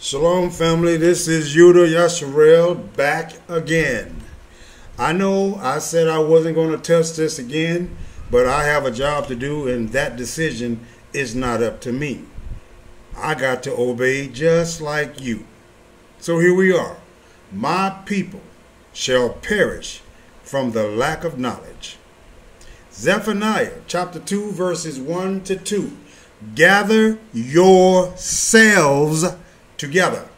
Shalom, family. This is Yudah Yahsharell back again. I know I said I wasn't going to test this again, but I have a job to do, and that decision is not up to me. I got to obey just like you. So here we are. My people shall perish from the lack of knowledge. Zephaniah chapter 2, verses 1 to 2. Gather yourselves together.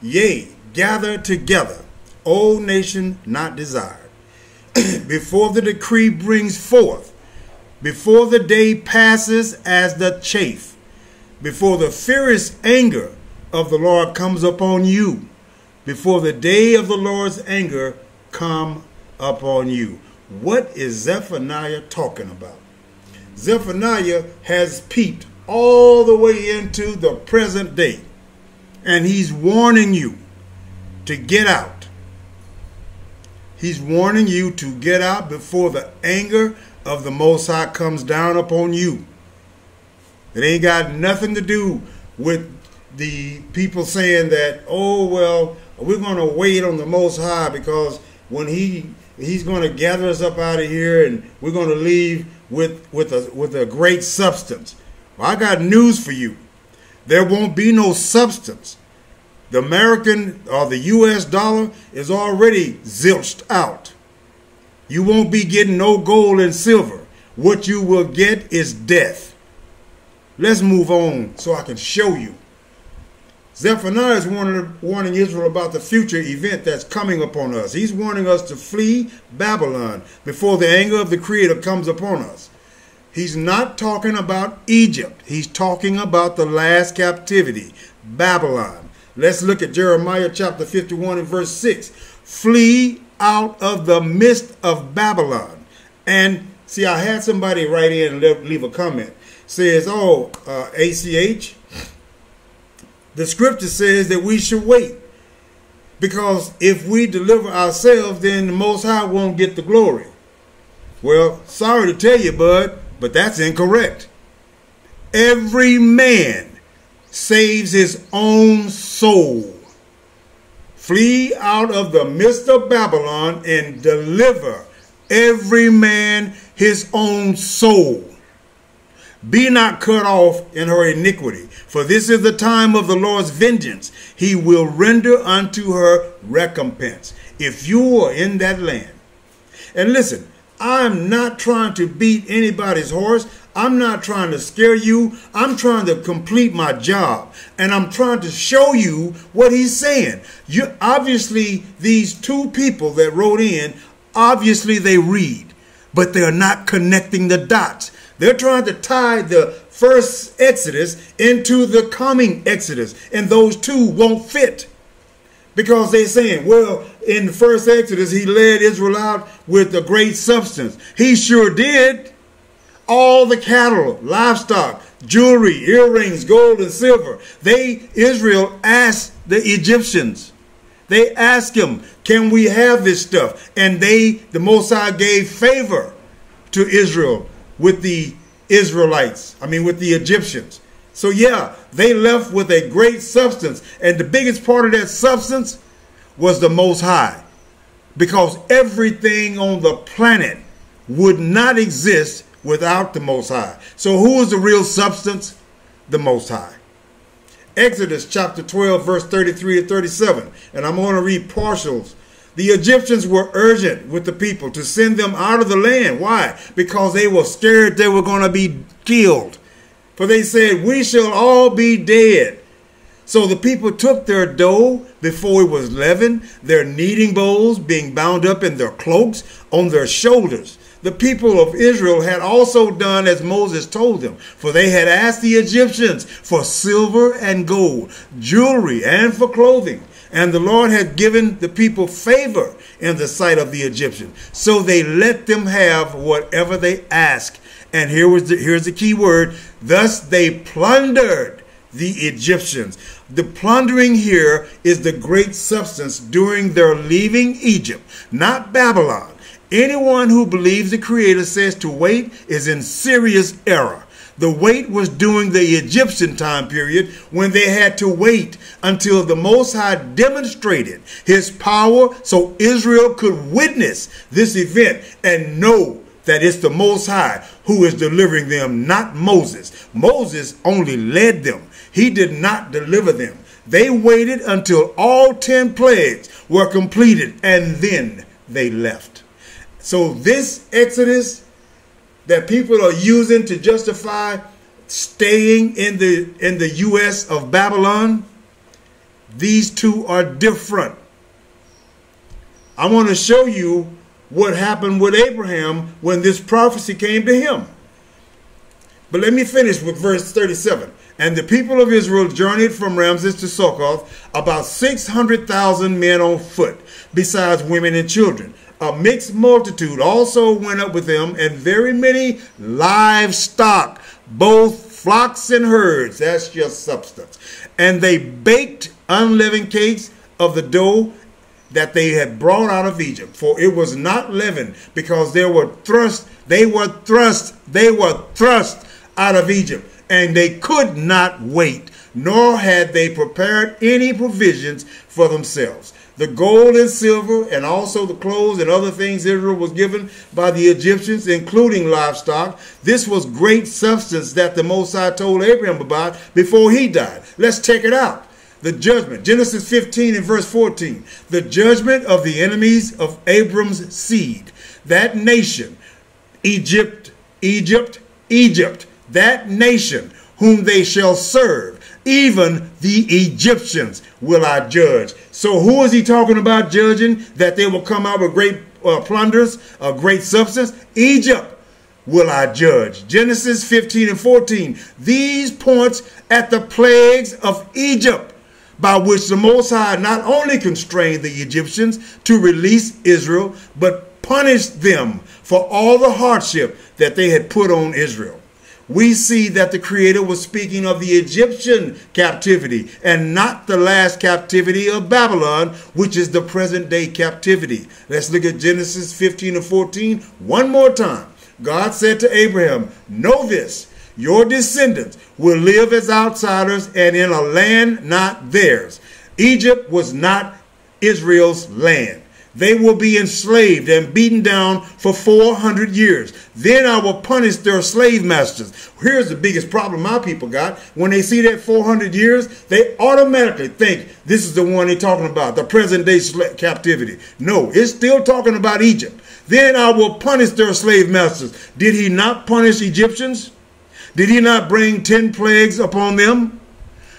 Yea, gather together, O nation not desired. before the decree brings forth, before the day passes as the chaff, before the fierce anger of the Lord comes upon you, before the day of the Lord's anger come upon you. What is Zephaniah talking about? Zephaniah has peeped all the way into the present day and he's warning you to get out. He's warning you to get out before the anger of the Most High comes down upon you. It ain't got nothing to do with the people saying that, oh, well, we're going to wait on the Most High because when he he's going to gather us up out of here and we're going to leave with, with, a, with a great substance. Well, I got news for you. There won't be no substance. The American or the US dollar is already zilched out. You won't be getting no gold and silver. What you will get is death. Let's move on so I can show you. Zephaniah is warning, Israel about the future event that's coming upon us. He's warning us to flee Babylon before the anger of the Creator comes upon us. He's not talking about Egypt. He's talking about the last captivity, Babylon. Let's look at Jeremiah chapter 51 and verse 6. Flee out of the midst of Babylon. And see, I had somebody write in and leave a comment. Says, oh, uh, ACH, the scripture says that we should wait. Because if we deliver ourselves, then the Most High won't get the glory. Well, sorry to tell you, bud, but that's incorrect. Every man saves his own soul. Flee out of the midst of Babylon and deliver every man his own soul. Be not cut off in her iniquity, for this is the time of the Lord's vengeance. He will render unto her recompense. If you are in that land. And listen, I'm not trying to beat anybody's horse. I'm not trying to scare you. I'm trying to complete my job. And I'm trying to show you what he's saying. You obviously these two people that wrote in, obviously they read, but they're not connecting the dots. They're trying to tie the first Exodus into the coming Exodus, and those two won't fit. Because they're saying, well, in the first Exodus, he led Israel out with a great substance. He sure did. All the cattle, livestock, jewelry, earrings, gold and silver. They, Israel, asked the Egyptians. They asked him, can we have this stuff? And they, the Most High, gave favor to Israel with the Israelites. I mean, with the Egyptians. So yeah, they left with a great substance. And the biggest part of that substance was the Most High. Because everything on the planet would not exist without the Most High. So who is the real substance? The Most High. Exodus chapter 12, verse 33 to 37. And I'm going to read partials. The Egyptians were urgent with the people to send them out of the land. Why? Because they were scared they were going to be killed. For they said, We shall all be dead. So the people took their dough before it was leavened, their kneading bowls being bound up in their cloaks on their shoulders. The people of Israel had also done as Moses told them, for they had asked the Egyptians for silver and gold, jewelry, and for clothing. And the Lord had given the people favor in the sight of the Egyptians. So they let them have whatever they asked. And here was the, here's the key word. Thus they plundered the Egyptians. The plundering here is the great substance during their leaving Egypt, not Babylon. Anyone who believes the Creator says to wait is in serious error. The wait was during the Egyptian time period when they had to wait until the Most High demonstrated his power so Israel could witness this event and know that it's the Most High who is delivering them, not Moses. Moses only led them, he did not deliver them. They waited until all 10 plagues were completed and then they left. So, this Exodus that people are using to justify staying in the in the US of Babylon, these two are different. I want to show you what happened with Abraham when this prophecy came to him. But let me finish with verse 37. And the people of Israel journeyed from Ramses to Succoth, about 600,000 men on foot, besides women and children. A mixed multitude also went up with them, and very many livestock, both flocks and herds. That's your substance. And they baked unleavened cakes of the dough that they had brought out of Egypt, for it was not leavened, because they were thrust, they were thrust, they were thrust out of Egypt and they could not wait, nor had they prepared any provisions for themselves. The gold and silver, and also the clothes and other things Israel was given by the Egyptians, including livestock. This was great substance that the Most told Abraham about before he died. Let's check it out. The judgment, Genesis 15 and verse 14. The judgment of the enemies of Abram's seed. That nation, Egypt, Egypt, Egypt that nation whom they shall serve, even the Egyptians will I judge. So who is he talking about judging? That they will come out with great uh, plunders, a great substance? Egypt will I judge. Genesis 15 and 14. These points at the plagues of Egypt by which the Most High not only constrained the Egyptians to release Israel, but punished them for all the hardship that they had put on Israel we see that the Creator was speaking of the Egyptian captivity and not the last captivity of Babylon, which is the present day captivity. Let's look at Genesis 15 and 14 one more time. God said to Abraham, Know this, your descendants will live as outsiders and in a land not theirs. Egypt was not Israel's land. They will be enslaved and beaten down for 400 years. Then I will punish their slave masters. Here's the biggest problem my people got. When they see that 400 years, they automatically think this is the one they're talking about, the present day captivity. No, it's still talking about Egypt. Then I will punish their slave masters. Did he not punish Egyptians? Did he not bring 10 plagues upon them?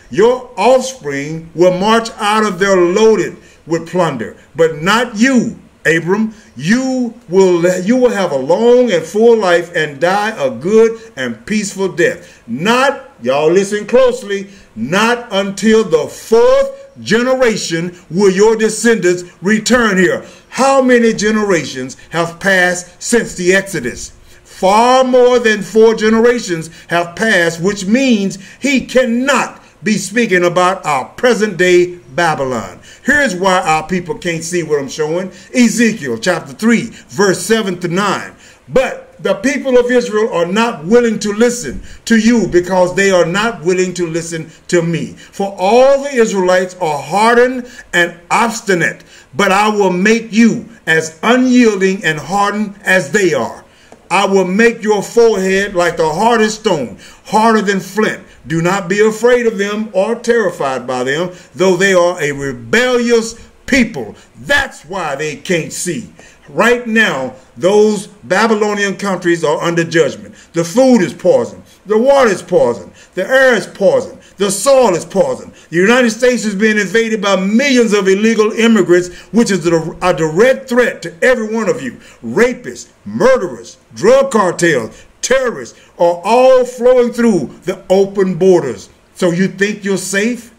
Your offspring will march out of there loaded with plunder, but not you, Abram. You will you will have a long and full life and die a good and peaceful death. Not y'all listen closely. Not until the fourth generation will your descendants return here. How many generations have passed since the Exodus? Far more than four generations have passed, which means he cannot be speaking about our present day Babylon. Here's why our people can't see what I'm showing. Ezekiel chapter 3, verse 7 to 9. But the people of Israel are not willing to listen to you because they are not willing to listen to me. For all the Israelites are hardened and obstinate, but I will make you as unyielding and hardened as they are. I will make your forehead like the hardest stone, harder than flint. Do not be afraid of them or terrified by them, though they are a rebellious people. That's why they can't see. Right now, those Babylonian countries are under judgment. The food is poisoned. The water is poisoned. The air is poisoned. The soil is poisoned. The United States is being invaded by millions of illegal immigrants, which is a direct threat to every one of you. Rapists, murderers, drug cartels, terrorists are all flowing through the open borders. So you think you're safe?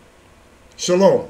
Shalom.